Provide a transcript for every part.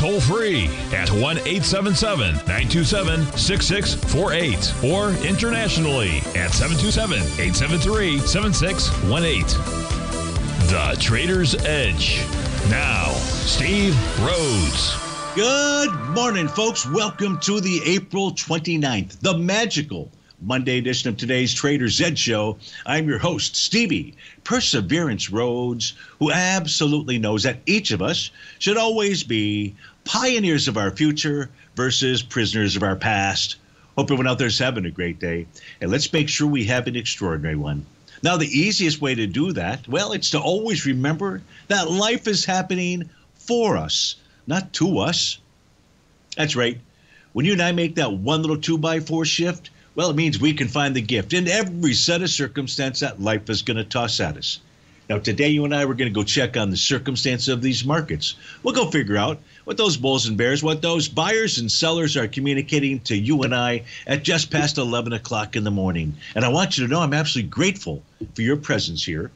toll free at 1 877 927 6648 or internationally at 727 873 7618. The Trader's Edge. Now, Steve Rhodes. Good morning, folks. Welcome to the April 29th, the magical Monday edition of today's Trader's Edge Show. I'm your host, Stevie Perseverance Rhodes, who absolutely knows that each of us should always be pioneers of our future versus prisoners of our past. Hope everyone out there's having a great day. And let's make sure we have an extraordinary one. Now, the easiest way to do that, well, it's to always remember that life is happening for us, not to us. That's right. When you and I make that one little two by four shift, well, it means we can find the gift in every set of circumstance that life is going to toss at us. Now, today, you and I, we're going to go check on the circumstance of these markets. We'll go figure out what those bulls and bears, what those buyers and sellers are communicating to you and I at just past 11 o'clock in the morning. And I want you to know I'm absolutely grateful for your presence here.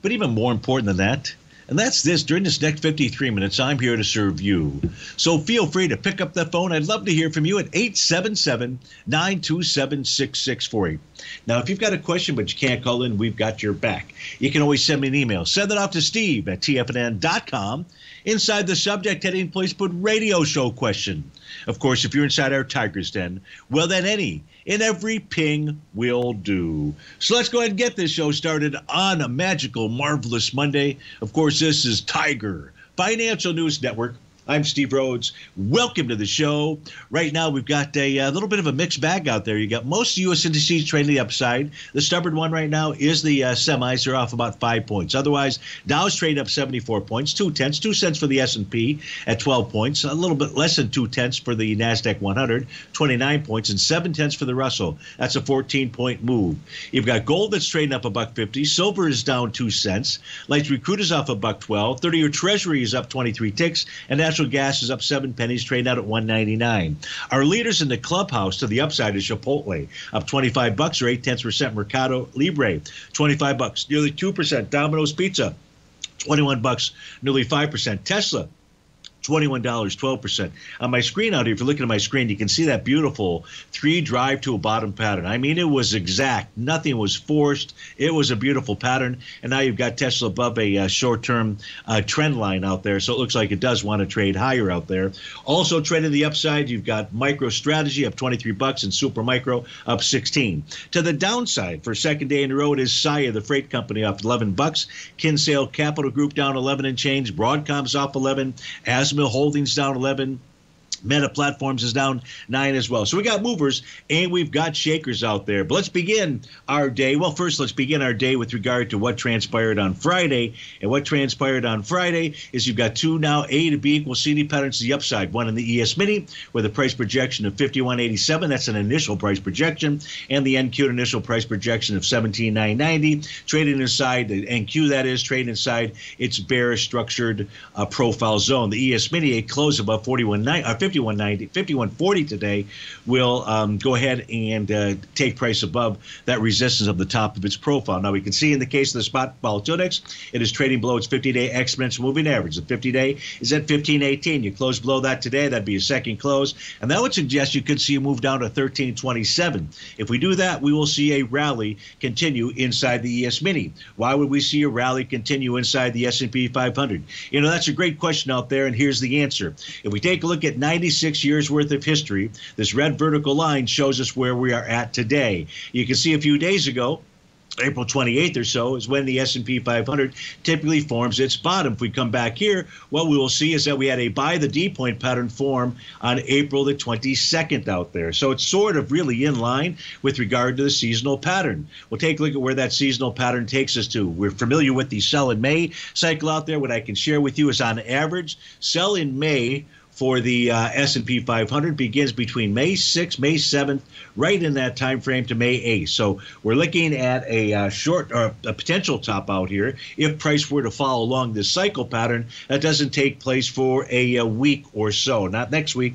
But even more important than that, and that's this. During this next 53 minutes, I'm here to serve you. So feel free to pick up the phone. I'd love to hear from you at 877 927 6648. Now, if you've got a question but you can't call in, we've got your back. You can always send me an email. Send it off to steve at tfnn.com. Inside the subject heading, please put radio show question. Of course, if you're inside our Tiger's Den, well, then any in every ping will do. So let's go ahead and get this show started on a magical, marvelous Monday. Of course, this is Tiger Financial News Network. I'm Steve Rhodes. Welcome to the show. Right now, we've got a, a, little bit of a mixed bag out there. You got most U.S. indices trading the upside. The stubborn one right now is the uh, semis. They're off about five points. Otherwise, Dow's trading up 74 points, two tenths, two cents for the S&P at 12 points, a little bit less than two tenths for the Nasdaq 100, 29 points, and seven tenths for the Russell. That's a 14-point move. You've got gold that's trading up a buck 50. Silver is down two cents. Light recruit is off a buck 12. 30-year Treasury is up 23 ticks, and natural gas is up seven pennies, trading out at 199. Our leaders in the clubhouse to the upside is Chipotle, up 25 bucks or eight tenths percent. Mercado Libre, 25 bucks, nearly two percent. Domino's Pizza, 21 bucks, nearly five percent. Tesla, $21, 12%. On my screen out here, if you're looking at my screen, you can see that beautiful three drive to a bottom pattern. I mean, it was exact. Nothing was forced. It was a beautiful pattern. And now you've got Tesla above a uh, short term uh, trend line out there. So it looks like it does want to trade higher out there. Also, trading the upside, you've got MicroStrategy up 23 bucks and Super Micro up 16. To the downside, for second day in a row, it is Saia, the freight company, up 11 bucks. Kinsale Capital Group down 11 and change. Broadcom's up 11. As Mill Holdings down 11. Meta Platforms is down nine as well. So we got movers and we've got shakers out there. But let's begin our day. Well, first, let's begin our day with regard to what transpired on Friday. And what transpired on Friday is you've got two now A to B equal CD patterns to the upside. One in the ES Mini with a price projection of 51.87. That's an initial price projection. And the NQ initial price projection of 17.990. Trading inside the NQ, that is, trading inside its bearish structured uh, profile zone. The ES Mini, a close above 41.9. Uh, 5190, 5140 today will um, go ahead and uh, take price above that resistance of the top of its profile. Now we can see in the case of the spot volatility it is trading below its 50-day exponential moving average. The 50-day is at 1518. You close below that today, that'd be a second close, and that would suggest you could see a move down to 1327. If we do that, we will see a rally continue inside the ES Mini. Why would we see a rally continue inside the S&P 500? You know, that's a great question out there, and here's the answer. If we take a look at 90 96 years worth of history. This red vertical line shows us where we are at today. You can see a few days ago, April 28th or so is when the S&P 500 typically forms its bottom. If we come back here, what we will see is that we had a buy the D point pattern form on April the 22nd out there. So it's sort of really in line with regard to the seasonal pattern. We'll take a look at where that seasonal pattern takes us to. We're familiar with the sell in May cycle out there. What I can share with you is on average, sell in May for the uh, S&P 500 begins between May 6th, May 7th, right in that time frame to May 8th. So we're looking at a uh, short or a potential top out here if price were to follow along this cycle pattern. That doesn't take place for a, a week or so, not next week.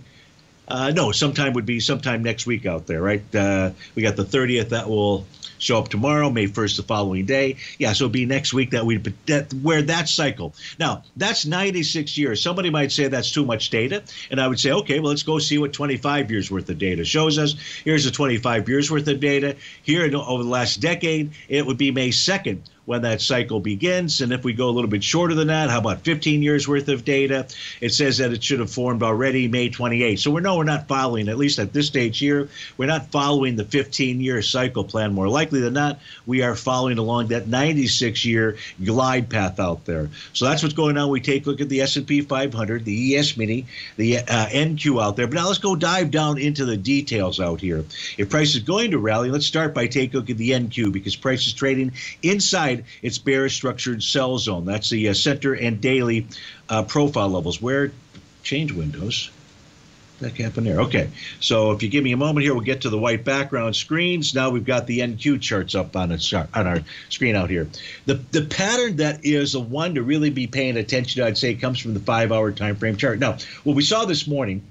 Uh, no, sometime would be sometime next week out there, right? Uh, we got the 30th that will show up tomorrow, May 1st, the following day. Yeah, so it'll be next week that we'd that where that cycle. Now, that's 96 years. Somebody might say that's too much data. And I would say, okay, well, let's go see what 25 years worth of data shows us. Here's the 25 years worth of data. Here over the last decade, it would be May 2nd when that cycle begins. And if we go a little bit shorter than that, how about 15 years worth of data? It says that it should have formed already May 28. So we know we're not following, at least at this stage here, we're not following the 15 year cycle plan. More likely than not, we are following along that 96 year glide path out there. So that's what's going on. We take a look at the S&P 500, the ES mini, the uh, NQ out there. But now let's go dive down into the details out here. If price is going to rally, let's start by taking a look at the NQ because price is trading inside inside its bearish structured sell zone. That's the uh, center and daily uh, profile levels. Where change windows? That happened there. Okay, so if you give me a moment here, we'll get to the white background screens. Now we've got the NQ charts up on its on our screen out here. The the pattern that is a one to really be paying attention to, I'd say, comes from the five hour time frame chart. Now, what we saw this morning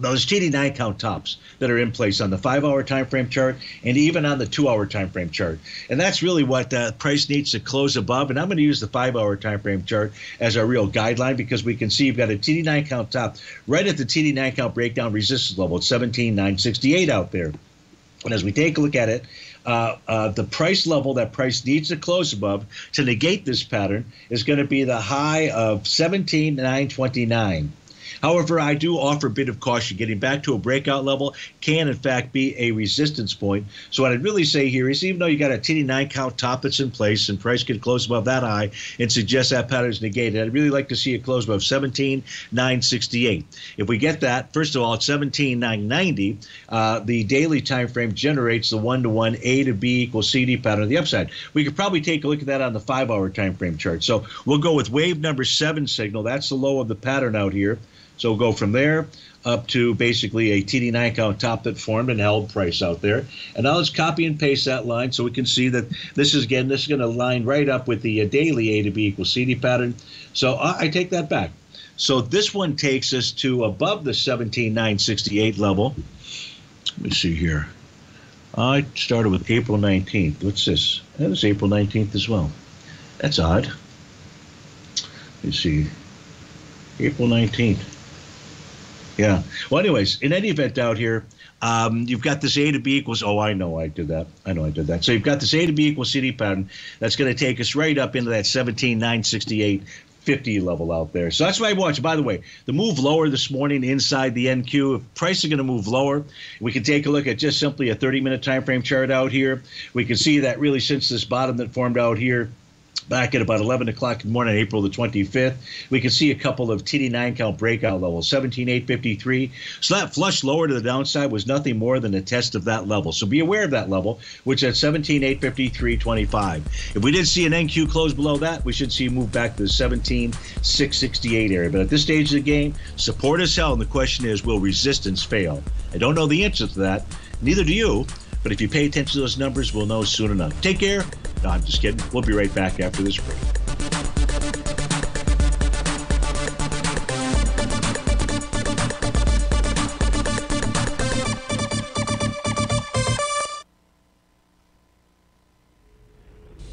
those TD9 count tops that are in place on the five hour time frame chart and even on the two hour time frame chart. And that's really what the price needs to close above. And I'm going to use the five hour time frame chart as our real guideline because we can see you've got a TD9 count top right at the TD9 count breakdown resistance level at 17,968 out there. And as we take a look at it, uh, uh, the price level that price needs to close above to negate this pattern is going to be the high of 17,929. However, I do offer a bit of caution. Getting back to a breakout level can, in fact, be a resistance point. So, what I'd really say here is even though you got a TD9 count top that's in place and price can close above that high and suggest that pattern is negated, I'd really like to see it close above 17,968. If we get that, first of all, at 17,990, uh, the daily time frame generates the one to one A to B equals CD pattern on the upside. We could probably take a look at that on the five hour time frame chart. So, we'll go with wave number seven signal. That's the low of the pattern out here. So go from there up to basically a TD9 count top that formed and held price out there. And now let's copy and paste that line so we can see that this is again, this is going to line right up with the uh, daily A to B equals CD pattern. So I take that back. So this one takes us to above the 17,968 level. Let me see here. I started with April 19th. What's this? That was April 19th as well. That's odd. Let me see. April 19th. Yeah. Well, anyways, in any event, out here, um, you've got this A to B equals. Oh, I know I did that. I know I did that. So you've got this A to B equals CD pattern that's going to take us right up into that 17,968 50 level out there. So that's what I watch. By the way, the move lower this morning inside the NQ, if price is going to move lower, we can take a look at just simply a 30 minute time frame chart out here. We can see that really since this bottom that formed out here back at about 11 o'clock in the morning, April the 25th. We can see a couple of TD9 count breakout levels, 17,853. So that flush lower to the downside was nothing more than a test of that level. So be aware of that level, which at 17,853.25. If we did see an NQ close below that, we should see a move back to the 17,668 area. But at this stage of the game, support is held, and the question is, will resistance fail? I don't know the answer to that. Neither do you. But if you pay attention to those numbers, we'll know soon enough. Take care. No, I'm just kidding. We'll be right back after this break.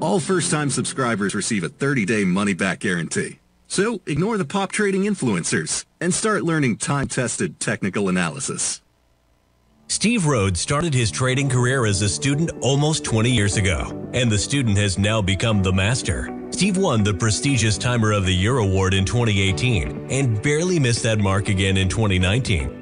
All first-time subscribers receive a 30-day money-back guarantee. So ignore the pop trading influencers and start learning time-tested technical analysis. Steve Rhodes started his trading career as a student almost 20 years ago, and the student has now become the master. Steve won the prestigious Timer of the Year award in 2018 and barely missed that mark again in 2019,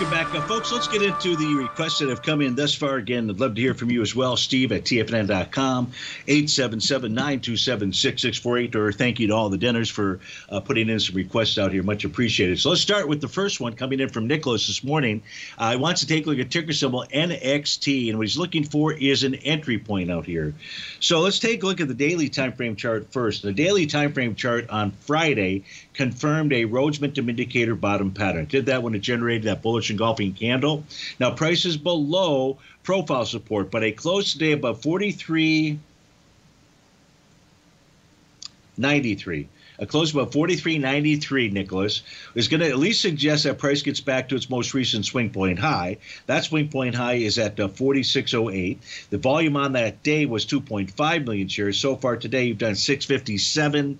Welcome back, uh, folks. Let's get into the requests that have come in thus far. Again, I'd love to hear from you as well. Steve at TFNN.com, 877 927 6648. Or thank you to all the dinners for uh, putting in some requests out here. Much appreciated. So let's start with the first one coming in from Nicholas this morning. Uh, he wants to take a look at ticker symbol NXT, and what he's looking for is an entry point out here. So let's take a look at the daily time frame chart first. The daily time frame chart on Friday confirmed a Rhodes Momentum Indicator bottom pattern. Did that when it generated that bullish engulfing candle. Now prices below profile support, but a close today above 43.93. A close above 43.93, Nicholas, is going to at least suggest that price gets back to its most recent swing point high. That swing point high is at uh, 46.08. The volume on that day was 2.5 million shares. So far today, you've done 657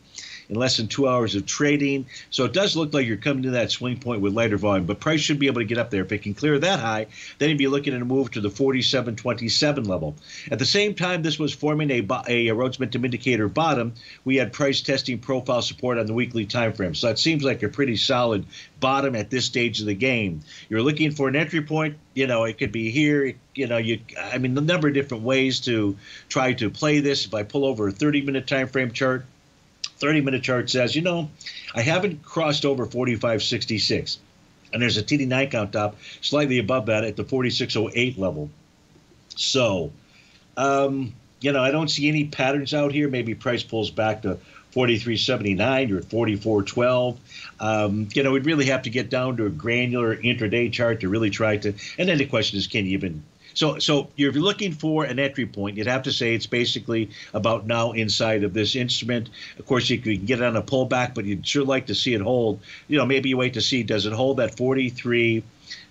in less than two hours of trading. So it does look like you're coming to that swing point with lighter volume, but price should be able to get up there. If it can clear that high, then you'd be looking at a move to the 47.27 level. At the same time, this was forming a, a Rhodes Momentum Indicator bottom. We had price testing profile support on the weekly time frame. So that seems like a pretty solid bottom at this stage of the game. You're looking for an entry point. You know, it could be here. You know, you. I mean, a number of different ways to try to play this. If I pull over a 30-minute time frame chart, 30 minute chart says, you know, I haven't crossed over 4566. And there's a TD9 count top slightly above that at the 4608 level. So, um, you know, I don't see any patterns out here. Maybe price pulls back to 43.79. You're at 44.12. Um, you know, we'd really have to get down to a granular intraday chart to really try to. And then the question is, can you even so, so you're looking for an entry point. You'd have to say it's basically about now inside of this instrument. Of course, you can get it on a pullback, but you'd sure like to see it hold. You know, maybe you wait to see does it hold that 43.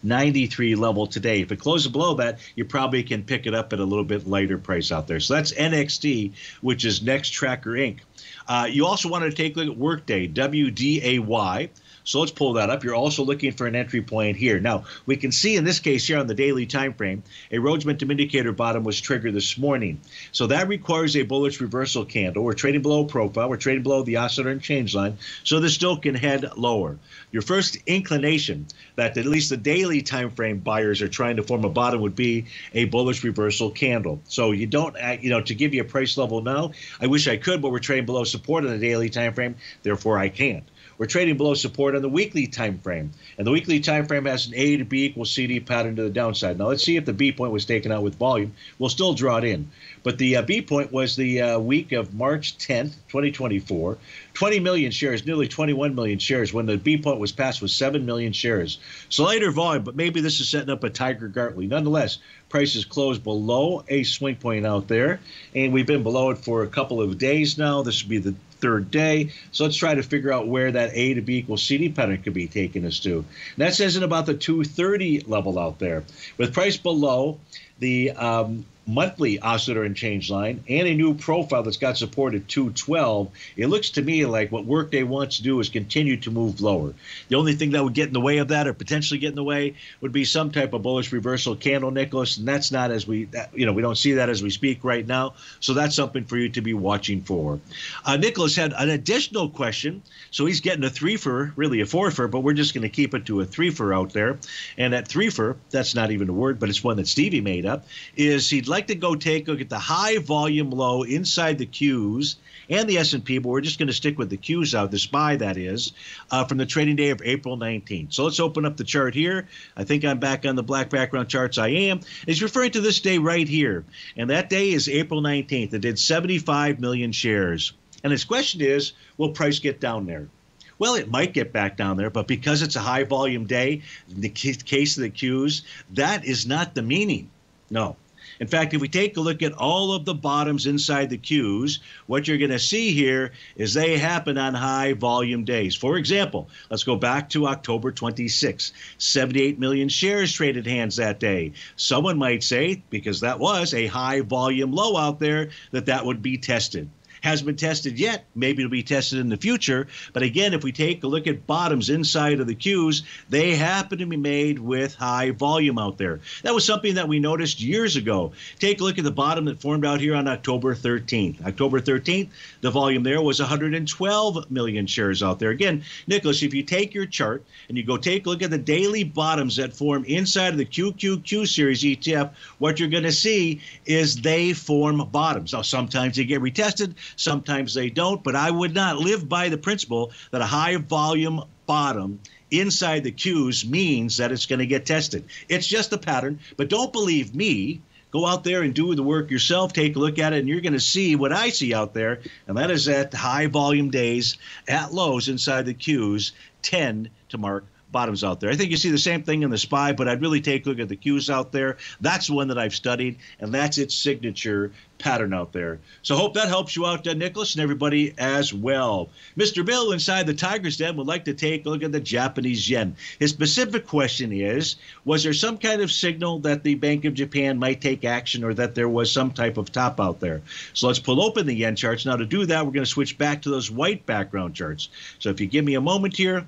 93 level today. If it closes below that, you probably can pick it up at a little bit lighter price out there. So that's NXT, which is Nextracker Inc. Uh, you also wanted to take a look at Workday, WDAY. So let's pull that up. You're also looking for an entry point here. Now, we can see in this case here on the daily time frame, a Rhodes Momentum Indicator bottom was triggered this morning. So that requires a bullish reversal candle. We're trading below profile. We're trading below the oscillator and change line. So this still can head lower. Your first inclination that at least the daily time frame buyers are trying to form a bottom would be a bullish reversal candle. So you don't, uh, you know, to give you a price level now, I wish I could, but we're trading below support on the daily time frame. Therefore, I can't. We're trading below support on the weekly time frame, and the weekly time frame has an A to B equals CD pattern to the downside. Now let's see if the B point was taken out with volume. We'll still draw it in, but the uh, B point was the uh, week of March 10th, 2024. 20 million shares, nearly 21 million shares. When the B point was passed, was 7 million shares. So volume, but maybe this is setting up a Tiger Gartley. Nonetheless, prices closed below a swing point out there, and we've been below it for a couple of days now. This would be the third day. So let's try to figure out where that A to B equals CD pattern could be taking us to. And that says in about the 230 level out there. With price below, the um, monthly oscillator and change line and a new profile that's got support at 212, it looks to me like what Workday wants to do is continue to move lower. The only thing that would get in the way of that or potentially get in the way would be some type of bullish reversal candle, Nicholas, and that's not as we, you know, we don't see that as we speak right now. So that's something for you to be watching for. Uh, Nicholas had an additional question. So he's getting a three for, really a four for, but we're just going to keep it to a three for out there. And that three for, that's not even a word, but it's one that Stevie made up, is he'd like like to go take a look at the high volume low inside the Qs and the S&P, but we're just going to stick with the Qs out, the SPY that is, uh, from the trading day of April 19th. So let's open up the chart here. I think I'm back on the black background charts. I am. It's referring to this day right here, and that day is April 19th. It did 75 million shares. And his question is, will price get down there? Well, it might get back down there, but because it's a high volume day, in the case of the Qs, that is not the meaning. No, in fact, if we take a look at all of the bottoms inside the Qs, what you're going to see here is they happen on high volume days. For example, let's go back to October 26. 78 million shares traded hands that day. Someone might say, because that was a high volume low out there, that that would be tested hasn't been tested yet. Maybe it'll be tested in the future. But again, if we take a look at bottoms inside of the Qs, they happen to be made with high volume out there. That was something that we noticed years ago. Take a look at the bottom that formed out here on October 13th. October 13th, the volume there was 112 million shares out there. Again, Nicholas, if you take your chart and you go take a look at the daily bottoms that form inside of the QQQ series ETF, what you're going to see is they form bottoms. Now, sometimes they get retested, Sometimes they don't, but I would not live by the principle that a high volume bottom inside the Qs means that it's going to get tested. It's just a pattern, but don't believe me. Go out there and do the work yourself. Take a look at it, and you're going to see what I see out there, and that is that high volume days at lows inside the Qs tend to mark bottoms out there. I think you see the same thing in the SPY, but I'd really take a look at the Qs out there. That's one that I've studied, and that's its signature pattern out there. So hope that helps you out, uh, Nicholas, and everybody as well. Mr. Bill inside the Tiger's Den would like to take a look at the Japanese yen. His specific question is, was there some kind of signal that the Bank of Japan might take action or that there was some type of top out there? So let's pull open the yen charts. Now to do that, we're going to switch back to those white background charts. So if you give me a moment here,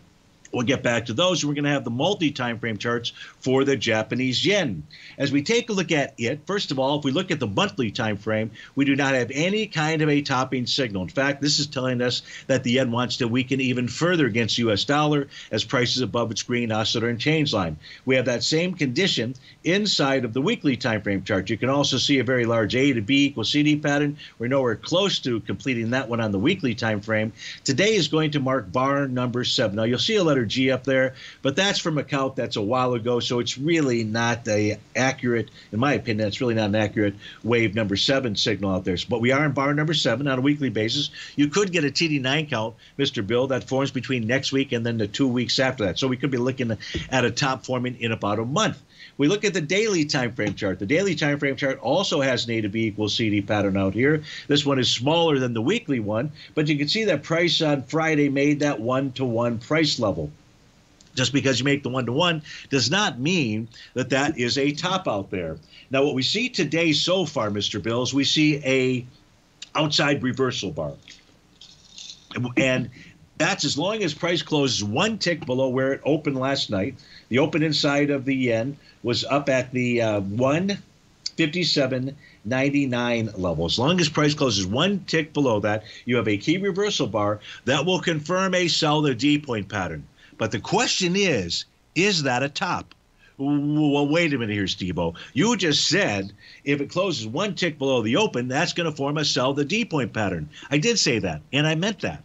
We'll get back to those. We're going to have the multi time frame charts for the Japanese yen. As we take a look at it, first of all, if we look at the monthly time frame, we do not have any kind of a topping signal. In fact, this is telling us that the yen wants to weaken even further against US dollar as prices above its green oscillator and change line. We have that same condition inside of the weekly time frame chart. You can also see a very large A to B equals CD pattern. We're nowhere close to completing that one on the weekly time frame. Today is going to mark bar number 7. Now you'll see a letter G up there, but that's from a count that's a while ago, so it's really not a accurate, in my opinion, it's really not an accurate wave number seven signal out there. But we are in bar number seven on a weekly basis. You could get a TD9 count, Mr. Bill, that forms between next week and then the two weeks after that. So we could be looking at a top forming in about a month. We look at the daily time frame chart. The daily time frame chart also has an A to B equals CD pattern out here. This one is smaller than the weekly one, but you can see that price on Friday made that one to one price level. Just because you make the one to one does not mean that that is a top out there. Now, what we see today so far, Mr. Bills, we see a outside reversal bar. And That's as long as price closes one tick below where it opened last night. The open inside of the yen was up at the uh, 157.99 level. As long as price closes one tick below that, you have a key reversal bar that will confirm a sell the D point pattern. But the question is, is that a top? Well, wait a minute here, Steve You just said if it closes one tick below the open, that's going to form a sell the D point pattern. I did say that, and I meant that.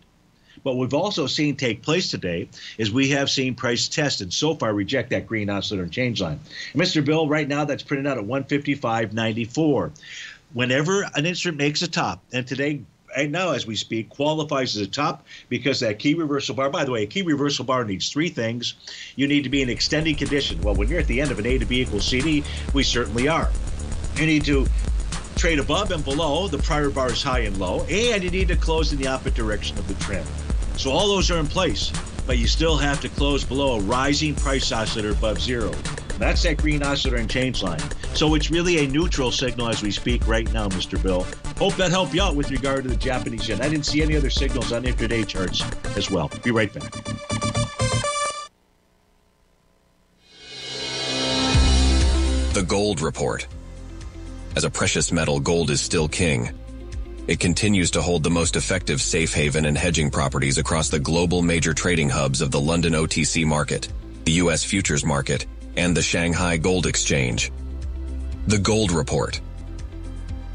But we've also seen take place today is we have seen price test and so far reject that green oscillator and change line. And Mr. Bill, right now that's printed out at 155.94. Whenever an instrument makes a top, and today right now as we speak qualifies as a top because that key reversal bar by the way a key reversal bar needs three things you need to be in extending condition well when you're at the end of an a to b equals cd we certainly are you need to trade above and below the prior bars high and low and you need to close in the opposite direction of the trend so all those are in place, but you still have to close below a rising price oscillator above zero. That's that green oscillator and change line. So it's really a neutral signal as we speak right now, Mr. Bill. Hope that helped you out with regard to the Japanese yen. I didn't see any other signals on intraday charts as well. Be right back. The Gold Report. As a precious metal, gold is still king. It continues to hold the most effective safe haven and hedging properties across the global major trading hubs of the London OTC market, the US futures market, and the Shanghai Gold Exchange. The Gold Report.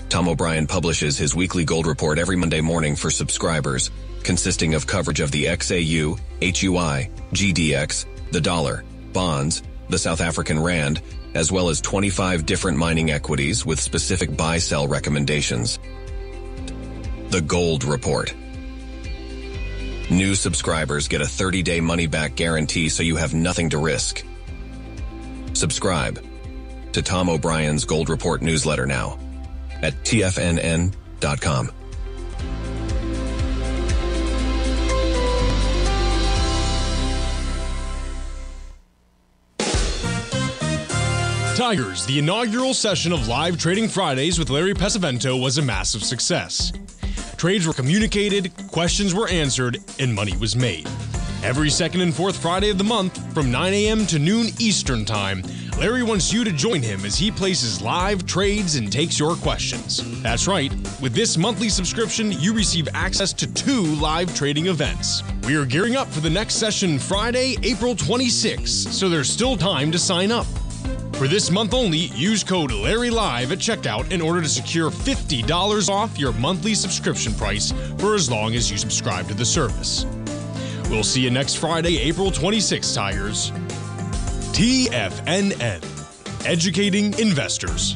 Tom O'Brien publishes his weekly gold report every Monday morning for subscribers, consisting of coverage of the XAU, HUI, GDX, the dollar, bonds, the South African rand, as well as 25 different mining equities with specific buy-sell recommendations. The Gold Report. New subscribers get a 30-day money-back guarantee so you have nothing to risk. Subscribe to Tom O'Brien's Gold Report newsletter now at tfnn.com. Tigers, the inaugural session of Live Trading Fridays with Larry Pesavento was a massive success. Trades were communicated, questions were answered, and money was made. Every second and fourth Friday of the month, from 9 a.m. to noon Eastern Time, Larry wants you to join him as he places live trades and takes your questions. That's right, with this monthly subscription, you receive access to two live trading events. We are gearing up for the next session Friday, April 26, so there's still time to sign up. For this month only, use code LarryLive at checkout in order to secure $50 off your monthly subscription price for as long as you subscribe to the service. We'll see you next Friday, April 26, Tigers. TFNN, educating investors.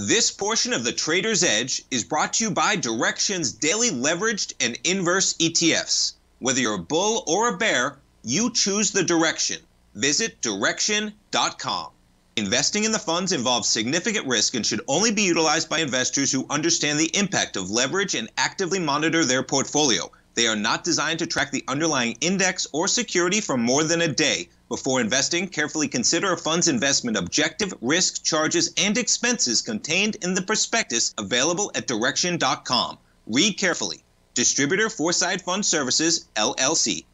This portion of the Trader's Edge is brought to you by Direxion's daily leveraged and inverse ETFs. Whether you're a bull or a bear, you choose the direction. Visit direxion.com. Investing in the funds involves significant risk and should only be utilized by investors who understand the impact of leverage and actively monitor their portfolio. They are not designed to track the underlying index or security for more than a day, before investing, carefully consider a fund's investment objective, risk, charges, and expenses contained in the prospectus available at direxion.com. Read carefully. Distributor Foreside Fund Services, LLC.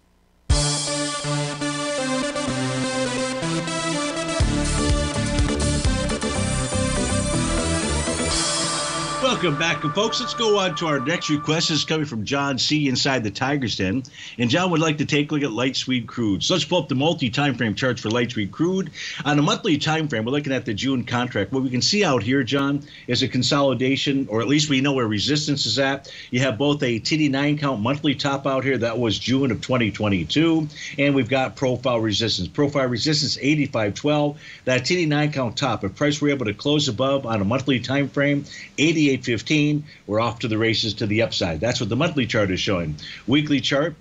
Welcome back, and folks. Let's go on to our next request. This is coming from John C. inside the Tigers Den. And John would like to take a look at light sweet crude. So let's pull up the multi time frame charts for light sweet crude. On a monthly time frame, we're looking at the June contract. What we can see out here, John, is a consolidation, or at least we know where resistance is at. You have both a TD9 count monthly top out here. That was June of 2022. And we've got profile resistance. Profile resistance 8512. That TD9 count top, if price were able to close above on a monthly time frame, 88 815, we're off to the races to the upside. That's what the monthly chart is showing. Weekly chart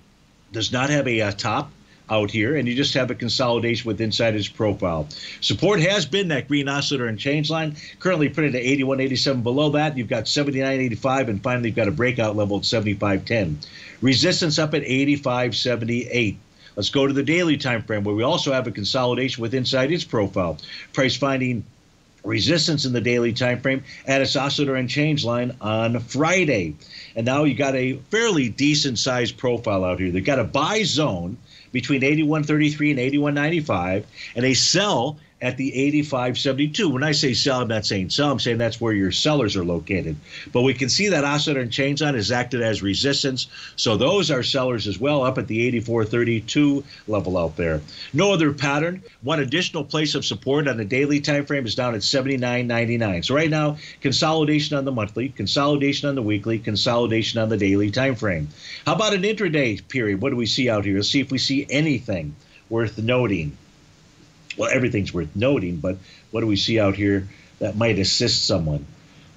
does not have a uh, top out here, and you just have a consolidation with inside its profile. Support has been that green oscillator and change line, currently printed at 81.87. Below that, you've got 79.85, and finally, you've got a breakout level at 75.10. Resistance up at 85.78. Let's go to the daily time frame where we also have a consolidation with inside its profile. Price finding resistance in the daily time frame at its oscillator and change line on Friday. And now you got a fairly decent sized profile out here. They've got a buy zone between 81.33 and 81.95 and a sell at the 85.72. When I say sell, I'm not saying sell. I'm saying that's where your sellers are located. But we can see that oscillator and change line is acted as resistance. So those are sellers as well up at the 84.32 level out there. No other pattern. One additional place of support on the daily time frame is down at 79.99. So right now, consolidation on the monthly, consolidation on the weekly, consolidation on the daily time frame. How about an intraday period? What do we see out here? Let's see if we see anything worth noting well, everything's worth noting, but what do we see out here that might assist someone?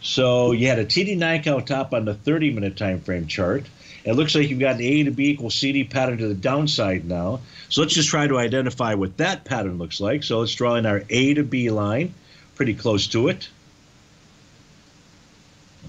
So you had a TD9 count top on the 30 minute time frame chart. It looks like you've got an A to B equals CD pattern to the downside now. So let's just try to identify what that pattern looks like. So let's draw in our A to B line, pretty close to it.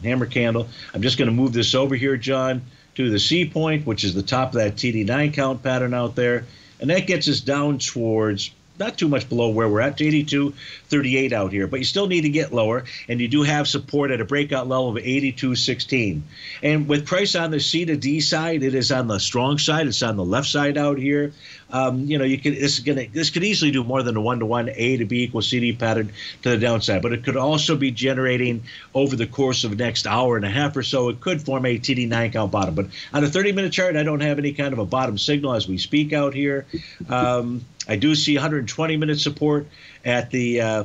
Hammer candle. I'm just going to move this over here, John, to the C point, which is the top of that TD9 count pattern out there. And that gets us down towards not too much below where we're at, 82, 38 out here, but you still need to get lower, and you do have support at a breakout level of 82.16. And with price on the C to D side, it is on the strong side. It's on the left side out here. Um, you know, you could this is gonna this could easily do more than a one to one A to B equals CD pattern to the downside, but it could also be generating over the course of the next hour and a half or so. It could form a TD9 count bottom, but on a 30 minute chart, I don't have any kind of a bottom signal as we speak out here. Um, I do see 120 minute support at the uh,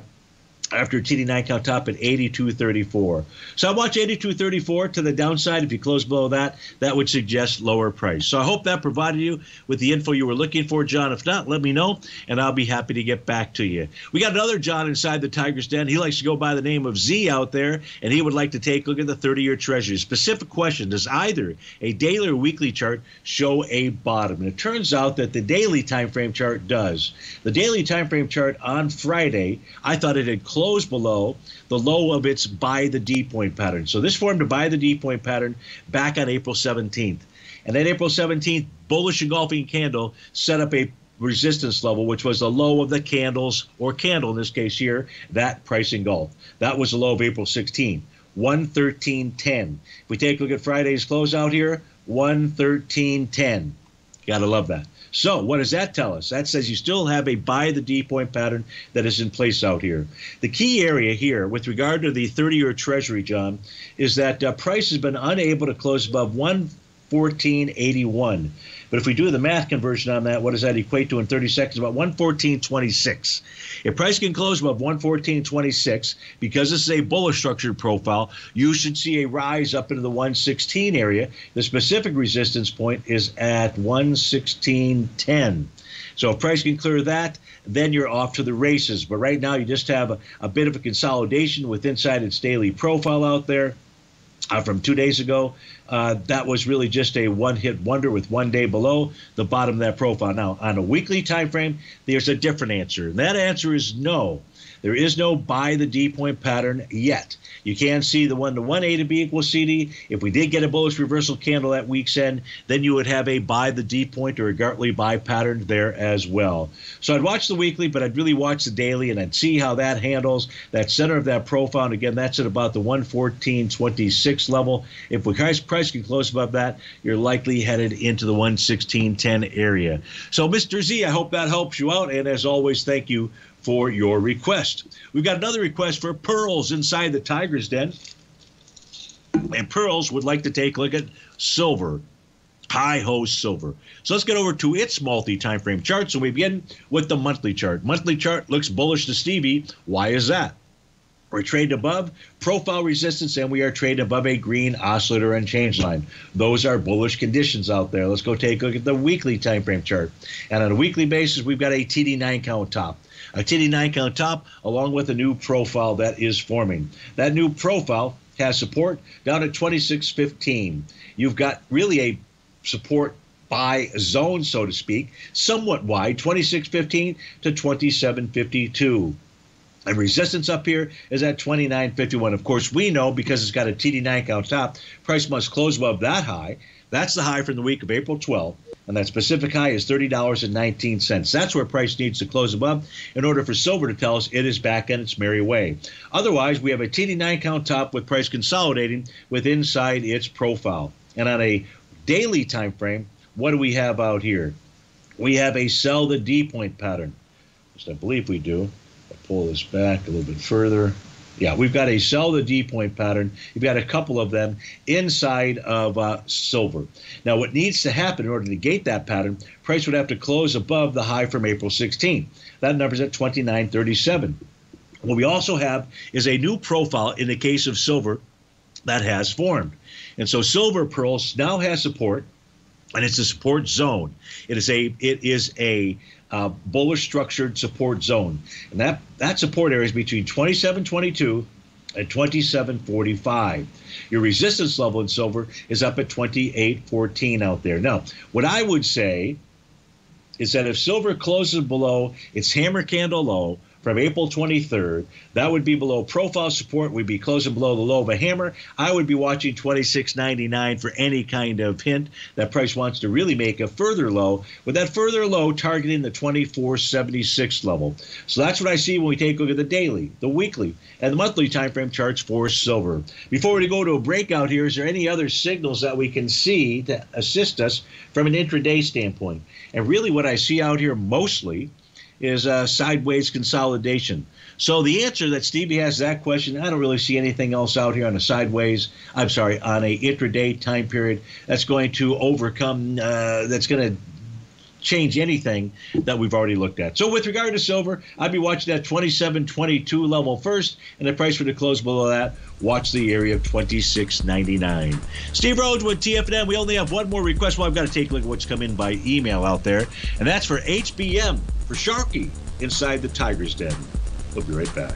after TD9 count top at 82.34. So I watch 82.34 to the downside. If you close below that, that would suggest lower price. So I hope that provided you with the info you were looking for, John. If not, let me know, and I'll be happy to get back to you. We got another John inside the Tigers Den. He likes to go by the name of Z out there, and he would like to take a look at the 30-year Treasury. Specific question: Does either a daily or weekly chart show a bottom? And it turns out that the daily time frame chart does. The daily time frame chart on Friday, I thought it had closed close below the low of its buy the D point pattern. So this formed a buy the D point pattern back on April 17th. And then April 17th, bullish engulfing candle set up a resistance level, which was the low of the candles, or candle in this case here, that price engulf. That was the low of April 16th, 113.10. If we take a look at Friday's closeout here, 113.10. Gotta love that. So, what does that tell us? That says you still have a buy the D point pattern that is in place out here. The key area here, with regard to the 30 year Treasury, John, is that uh, price has been unable to close above 114.81. But if we do the math conversion on that, what does that equate to in 30 seconds? About 114.26. If price can close above 114.26, because this is a bullish structured profile, you should see a rise up into the 116 area. The specific resistance point is at 116.10. So if price can clear that, then you're off to the races. But right now, you just have a, a bit of a consolidation with inside its daily profile out there uh, from two days ago. Uh, that was really just a one-hit wonder with one day below the bottom of that profile. Now, on a weekly time frame, there's a different answer, and that answer is no. There is no buy the D point pattern yet. You can see the one to one A to B equals CD. If we did get a bullish reversal candle at week's end, then you would have a buy the D point or a Gartley buy pattern there as well. So I'd watch the weekly, but I'd really watch the daily and I'd see how that handles that center of that profile. And again, that's at about the 114.26 level. If we price, price can close above that, you're likely headed into the 116.10 area. So, Mr. Z, I hope that helps you out. And as always, thank you for your request. We've got another request for pearls inside the Tiger's Den. And Pearls would like to take a look at silver, high host silver. So let's get over to its multi time frame chart. So we begin with the monthly chart. Monthly chart looks bullish to Stevie. Why is that? We're trading above profile resistance and we are trading above a green oscillator and change line. Those are bullish conditions out there. Let's go take a look at the weekly time frame chart. And on a weekly basis, we've got a TD9 count top. A TD9 count top along with a new profile that is forming. That new profile has support down at 2615. You've got really a support buy zone, so to speak, somewhat wide, 2615 to 2752. And resistance up here is at 29.51. Of course, we know because it's got a TD9 count top, price must close above that high. That's the high from the week of April 12th, and that specific high is $30.19. That's where price needs to close above in order for silver to tell us it is back in its merry way. Otherwise, we have a TD9 count top with price consolidating with inside its profile. And on a daily time frame, what do we have out here? We have a sell the D point pattern. Just I believe we do pull this back a little bit further. Yeah, we've got a sell the D point pattern. You've got a couple of them inside of uh, silver. Now, what needs to happen in order to negate that pattern, price would have to close above the high from April 16. That number's at 29.37. What we also have is a new profile in the case of silver that has formed. And so silver pearls now has support and it's a support zone. It is a it is a uh, bullish structured support zone. And that, that support area is between 2722 and 2745. Your resistance level in silver is up at 2814 out there. Now, what I would say is that if silver closes below its hammer candle low, from April 23rd. That would be below profile support. We'd be closing below the low of a hammer. I would be watching 26.99 for any kind of hint that price wants to really make a further low, with that further low targeting the 24.76 level. So that's what I see when we take a look at the daily, the weekly, and the monthly time frame charts for silver. Before we go to a breakout here, is there any other signals that we can see to assist us from an intraday standpoint? And really, what I see out here mostly is uh, sideways consolidation. So the answer that Stevie has that question, I don't really see anything else out here on a sideways. I'm sorry, on a intraday time period that's going to overcome. Uh, that's going to change anything that we've already looked at. So with regard to silver, I'd be watching that 27.22 level first, and the price for the close below that, watch the area of 26.99. Steve Rhodes with TFNN. We only have one more request. Well, I've got to take a look at what's come in by email out there, and that's for HBM for Sharky inside the Tiger's Den. We'll be right back.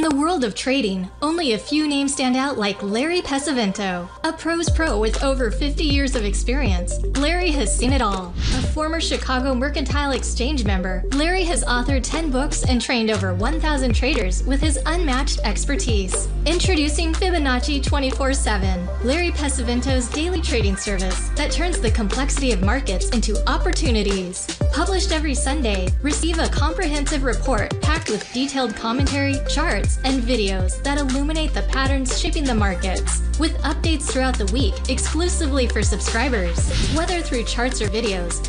In the world of trading, only a few names stand out like Larry Pesavento, a pros pro with over 50 years of experience. Larry has seen it all. A former Chicago Mercantile Exchange member, Larry has authored 10 books and trained over 1,000 traders with his unmatched expertise. Introducing Fibonacci 24 7, Larry Pesavento's daily trading service that turns the complexity of markets into opportunities. Published every Sunday, receive a comprehensive report packed with detailed commentary, charts, and videos that illuminate the patterns shaping the markets, with updates throughout the week exclusively for subscribers. Whether through charts or videos,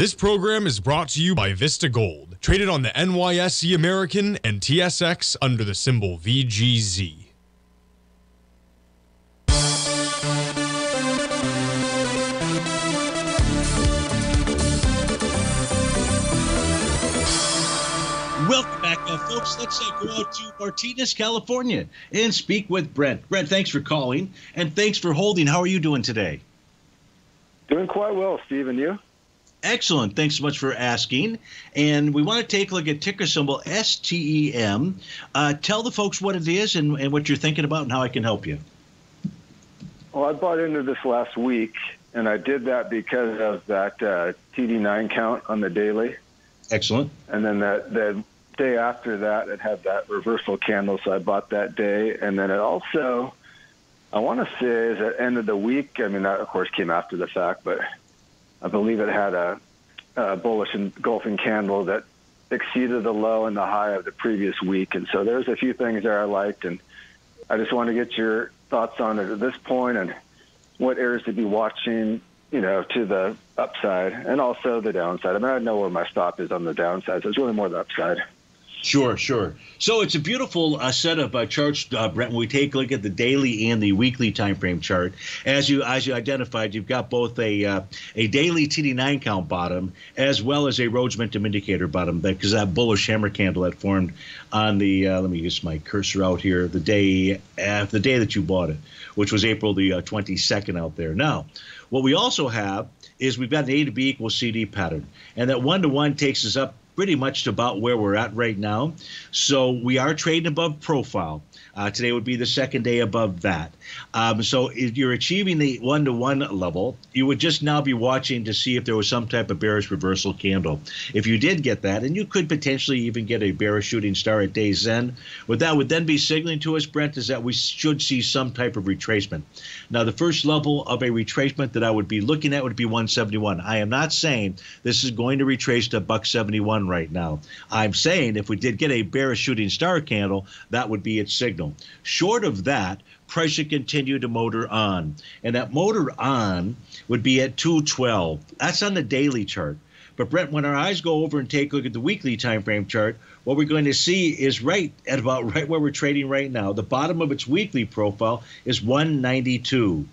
This program is brought to you by Vista Gold, traded on the NYSE American and TSX under the symbol VGZ. Welcome back, uh, folks. Let's uh, go out to Martinez, California, and speak with Brent. Brent, thanks for calling, and thanks for holding. How are you doing today? Doing quite well, Steve, and you? Excellent. Thanks so much for asking. And we want to take a look at ticker symbol STEM. Uh, tell the folks what it is and, and what you're thinking about and how I can help you. Well, I bought into this last week, and I did that because of that uh, TD9 count on the daily. Excellent. And then that the day after that, it had that reversal candle, so I bought that day. And then it also, I want to say, is at end of the week. I mean, that of course came after the fact, but I believe it had a, a bullish engulfing candle that exceeded the low and the high of the previous week. And so there's a few things there I liked, and I just want to get your thoughts on it at this point and what areas to be watching you know, to the upside and also the downside. I mean, I know where my stop is on the downside, so it's really more the upside. Sure, sure. So it's a beautiful uh, set of uh, charts, uh, Brent. When we take a look at the daily and the weekly time frame chart, as you as you identified, you've got both a uh, a daily TD9 count bottom as well as a Rhodes Momentum Indicator bottom, because that bullish hammer candle that formed on the uh, let me use my cursor out here the day uh, the day that you bought it, which was April the 22nd out there. Now, what we also have is we've got an A to B equals CD pattern, and that one to one takes us up pretty much about where we're at right now. So we are trading above profile. Uh, today would be the second day above that. Um, so if you're achieving the one to one level, you would just now be watching to see if there was some type of bearish reversal candle. If you did get that, and you could potentially even get a bearish shooting star at day's end, what that would then be signaling to us, Brent, is that we should see some type of retracement. Now, the first level of a retracement that I would be looking at would be 171. I am not saying this is going to retrace to buck 71 right now. I'm saying if we did get a bearish shooting star candle, that would be its signal. Short of that, pressure continued to motor on. And that motor on would be at 212. That's on the daily chart. But Brent, when our eyes go over and take a look at the weekly time frame chart, what we're going to see is right at about right where we're trading right now. The bottom of its weekly profile is 192.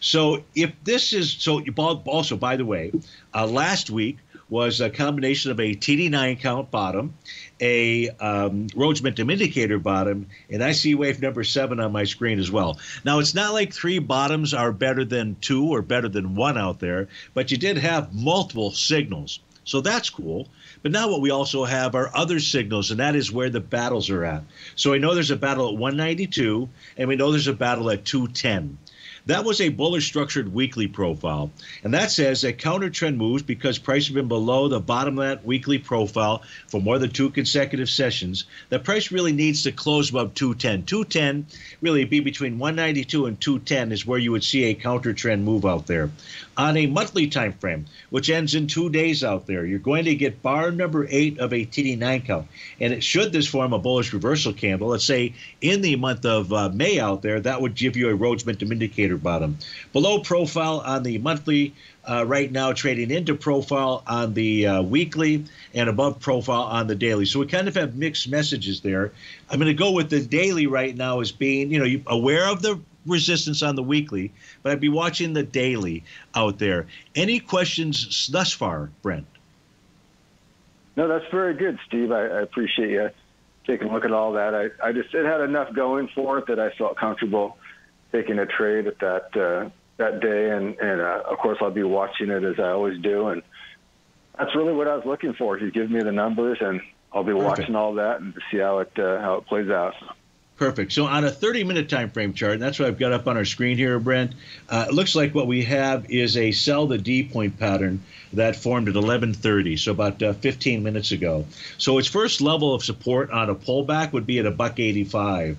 So if this is so, also by the way, uh, last week was a combination of a TD9 count bottom, a um, Momentum Indicator bottom, and I see wave number seven on my screen as well. Now, it's not like three bottoms are better than two or better than one out there, but you did have multiple signals. So that's cool. But now what we also have are other signals, and that is where the battles are at. So I know there's a battle at 192, and we know there's a battle at 210. That was a bullish structured weekly profile. And that says that counter trend moves because price has been below the bottom of that weekly profile for more than two consecutive sessions. The price really needs to close above 210. 210 really be between 192 and 210 is where you would see a counter trend move out there. On a monthly time frame, which ends in two days out there, you're going to get bar number eight of a TD9 count. And it should this form a bullish reversal candle, let's say in the month of uh, May out there, that would give you a Rhodes Momentum indicator bottom. Below profile on the monthly, uh, right now trading into profile on the uh, weekly and above profile on the daily. So we kind of have mixed messages there. I'm going to go with the daily right now as being, you know, aware of the resistance on the weekly, but I'd be watching the daily out there. Any questions thus far, Brent? No, that's very good, Steve. I, I appreciate you taking a look at all that. I, I just it had enough going for it that I felt comfortable taking a trade at that uh, that day, and and uh, of course I'll be watching it as I always do, and that's really what I was looking for. You give me the numbers, and I'll be watching all that and see how it uh, how it plays out. Perfect. So on a 30-minute time frame chart, and that's what I've got up on our screen here, Brent. Uh, it looks like what we have is a sell the D point pattern that formed at 11:30, so about uh, 15 minutes ago. So its first level of support on a pullback would be at a buck 85.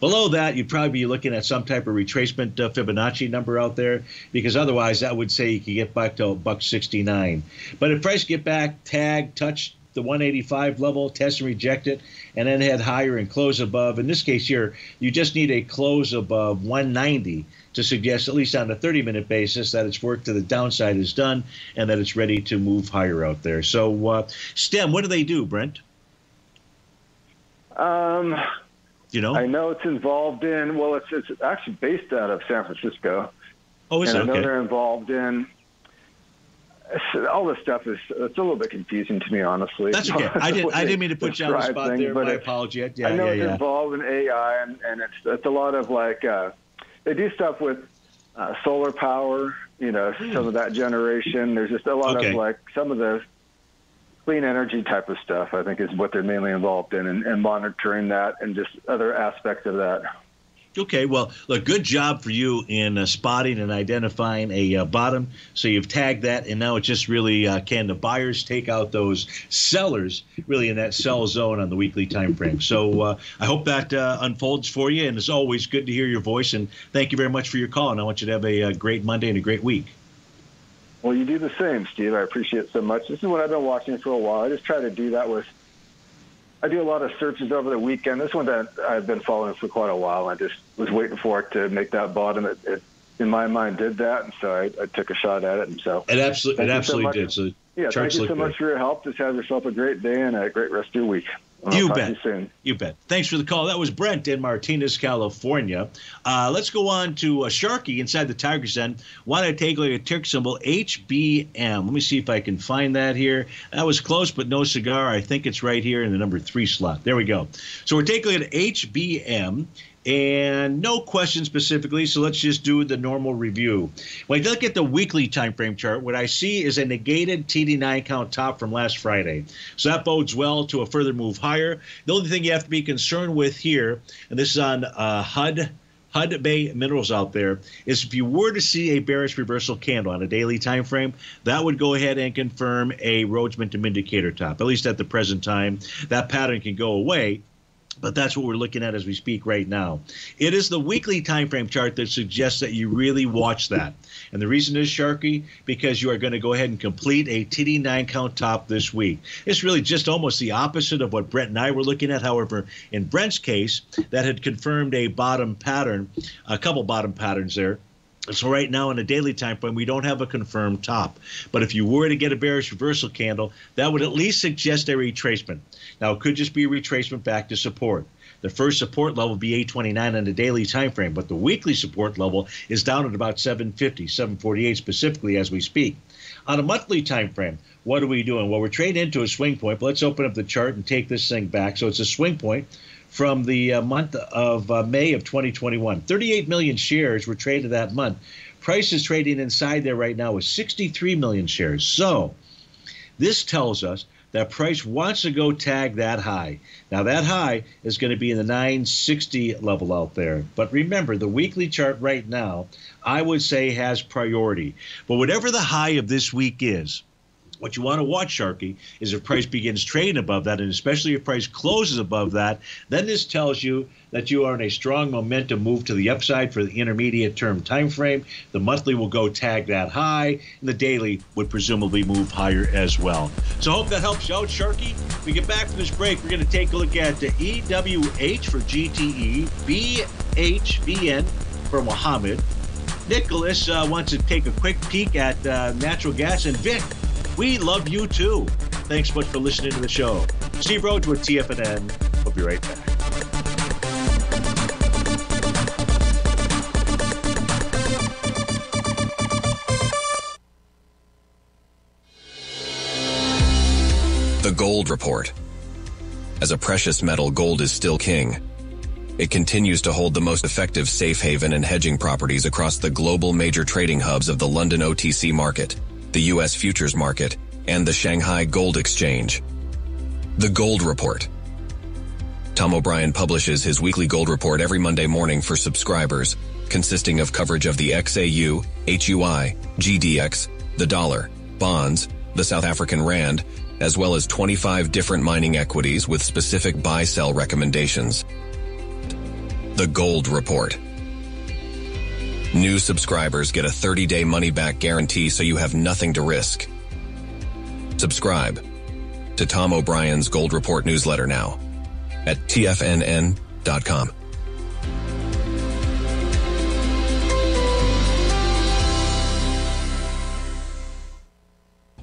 Below that, you'd probably be looking at some type of retracement uh, Fibonacci number out there, because otherwise that would say you could get back to a buck 69. But if price get back, tag, touch the 185 level, test and reject it, and then head higher and close above. In this case here, you just need a close above 190 to suggest, at least on a 30 minute basis, that its work to the downside is done and that it's ready to move higher out there. So, uh, STEM, what do they do, Brent? Um, you know, I know it's involved in. Well, it's it's actually based out of San Francisco. Oh, is and it? I know okay. they're involved in all this stuff is it's a little bit confusing to me, honestly. That's okay. I didn't I didn't mean to put you on the spot things, there. My apology. Yeah, I know yeah, it's yeah. involved in AI, and, and it's it's a lot of like uh, they do stuff with uh, solar power. You know, hmm. some of that generation. There's just a lot okay. of like some of the clean energy type of stuff. I think is what they're mainly involved in, and, and monitoring that, and just other aspects of that. Okay, well, look, good job for you in uh, spotting and identifying a uh, bottom. So you've tagged that, and now it's just really uh, can the buyers take out those sellers really in that sell zone on the weekly time frame. So uh, I hope that uh, unfolds for you, and it's always good to hear your voice. And thank you very much for your call. And I want you to have a, a uh, great Monday and a great week. Well, you do the same, Steve. I appreciate it so much. This is what I've been watching for a while. I just try to do that with I do a lot of searches over the weekend. This one that I've been following for quite a while. I just was waiting for it to make that bottom. It, it in my mind did that, and so I, I took a shot at it. And so it absolutely, it absolutely so did. So yeah, thank you so much for your help. Just have yourself a great day and a great rest of your week. I'll you bet. You, you bet. Thanks for the call. That was Brent in Martinez, California. Uh, let's go on to uh, Sharky inside the Tigers Den. Want to take a look at ticker symbol HBM. Let me see if I can find that here. That was close, but no cigar. I think it's right here in the number three slot. There we go. So we're taking a at HBM and no questions specifically. So let's just do the normal review. When I look at the weekly time frame chart, what I see is a negated TD9 count top from last Friday. So that bodes well to a further move higher. The only thing you have to be concerned with here, and this is on uh, HUD. Bay Minerals out there is if you were to see a bearish reversal candle on a daily time frame, that would go ahead and confirm a Rhodes Momentum indicator top. At least at the present time, that pattern can go away but that's what we're looking at as we speak right now. It is the weekly time frame chart that suggests that you really watch that. And the reason is, Sharky, because you are going to go ahead and complete a TD9 count top this week. It's really just almost the opposite of what Brent and I were looking at. However, in Brent's case, that had confirmed a bottom pattern, a couple bottom patterns there. So right now in a daily time frame, we don't have a confirmed top. But if you were to get a bearish reversal candle, that would at least suggest a retracement. Now it could just be a retracement back to support. The first support level would be 829 on the daily time frame, but the weekly support level is down at about 750, 748 specifically as we speak. On a monthly time frame, what are we doing? Well, we're trading into a swing point. But let's open up the chart and take this thing back. So it's a swing point from the uh, month of uh, May of 2021. 38 million shares were traded that month. Price is trading inside there right now with 63 million shares. So this tells us that price wants to go tag that high. Now, that high is going to be in the 960 level out there. But remember, the weekly chart right now, I would say has priority. But whatever the high of this week is, what you want to watch, Sharky, is if price begins trading above that, and especially if price closes above that, then this tells you that you are in a strong momentum move to the upside for the intermediate term time frame. The monthly will go tag that high, and the daily would presumably move higher as well. So hope that helps you out, Sharky. we get back from this break, we're going to take a look at the EWH for GTE, BHVN for Mohammed. Nicholas uh, wants to take a quick peek at uh, natural gas, and Vic we love you too. Thanks so much for listening to the show. Steve Rhodes with TFNN. We'll be right back. The Gold Report. As a precious metal, gold is still king. It continues to hold the most effective safe haven and hedging properties across the global major trading hubs of the London OTC market the U.S. futures market, and the Shanghai Gold Exchange. The Gold Report. Tom O'Brien publishes his weekly gold report every Monday morning for subscribers, consisting of coverage of the XAU, HUI, GDX, the dollar, bonds, the South African rand, as well as 25 different mining equities with specific buy-sell recommendations. The Gold Report. New subscribers get a 30-day money-back guarantee so you have nothing to risk. Subscribe to Tom O'Brien's Gold Report newsletter now at tfnn.com.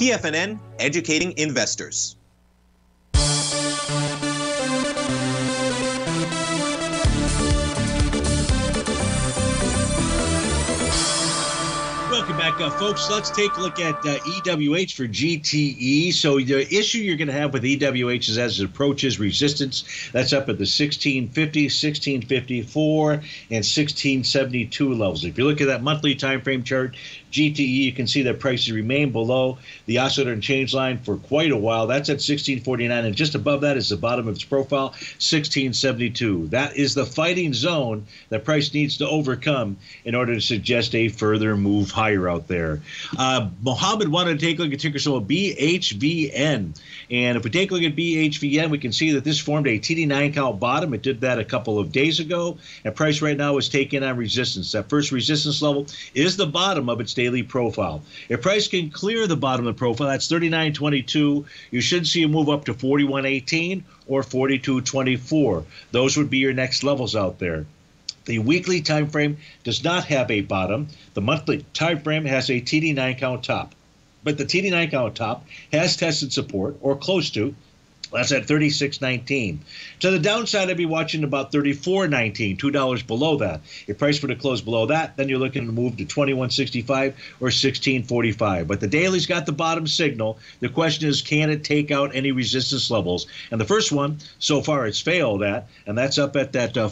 TFNN, educating investors. Welcome back, uh, folks. Let's take a look at uh, EWH for GTE. So the issue you're going to have with EWH is as it approaches resistance. That's up at the 1650, 1654, and 1672 levels. If you look at that monthly time frame chart, GTE, you can see that prices remain below the oscillator and change line for quite a while. That's at 1649, and just above that is the bottom of its profile, 1672. That is the fighting zone that price needs to overcome in order to suggest a further move higher out there. Uh, Mohammed wanted to take a look at ticker symbol BHVN, and if we take a look at BHVN, we can see that this formed a TD9 count bottom. It did that a couple of days ago, and price right now is taking on resistance. That first resistance level is the bottom of its daily profile. If price can clear the bottom of the profile, that's 39.22, you should see a move up to 41.18 or 42.24. Those would be your next levels out there. The weekly time frame does not have a bottom. The monthly time frame has a TD9 count top. But the TD9 count top has tested support or close to that's at 36.19. To the downside, I'd be watching about 34.19, two dollars below that. If price were to close below that, then you're looking to move to 21.65 or 16.45. But the daily's got the bottom signal. The question is, can it take out any resistance levels? And the first one, so far, it's failed at, and that's up at that uh,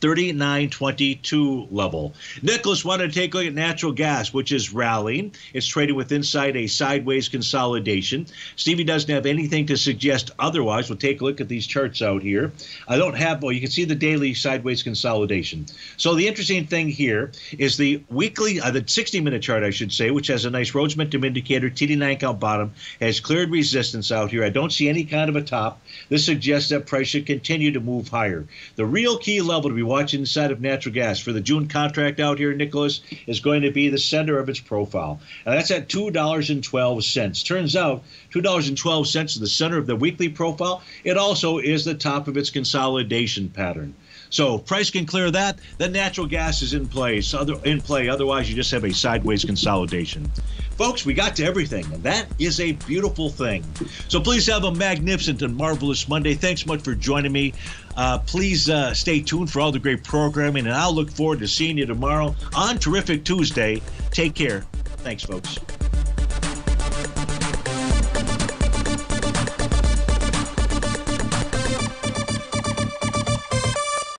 39.22 level. Nicholas wanted to take a look at natural gas, which is rallying. It's trading with inside a sideways consolidation. Stevie doesn't have anything to suggest otherwise. We'll take a look at these charts out here. I don't have, well, you can see the daily sideways consolidation. So the interesting thing here is the weekly, uh, the 60 minute chart, I should say, which has a nice Rhodes Momentum indicator, TD9 count bottom, has cleared resistance out here. I don't see any kind of a top. This suggests that price should continue to move higher. The real key level to be watch inside of natural gas for the June contract out here, Nicholas, is going to be the center of its profile. And that's at $2.12. Turns out $2.12 is the center of the weekly profile. It also is the top of its consolidation pattern. So price can clear that, then natural gas is in place. Other in play. Otherwise, you just have a sideways consolidation. Folks, we got to everything, and that is a beautiful thing. So please have a magnificent and marvelous Monday. Thanks much for joining me. Uh, please uh, stay tuned for all the great programming, and I'll look forward to seeing you tomorrow on Terrific Tuesday. Take care. Thanks, folks.